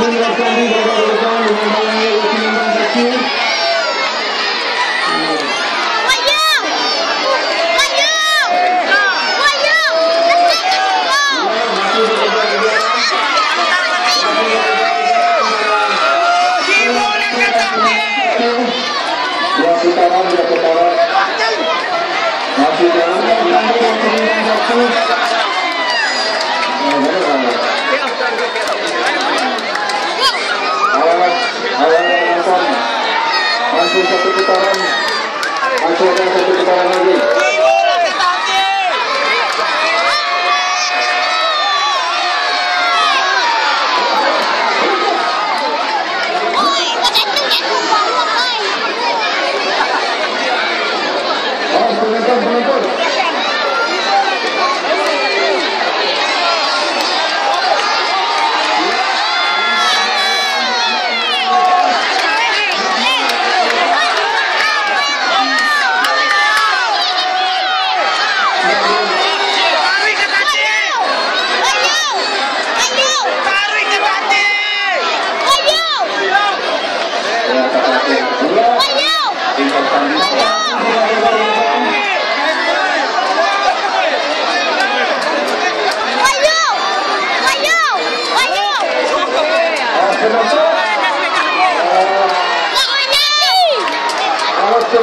Dengan bangga terima kasih. Wahyu! Wahyu! Wahyu! Let's go! Dua putaran, dua putaran. Masih dalam bangga terima kasih. Satu putaran. Masih ada satu putaran lagi.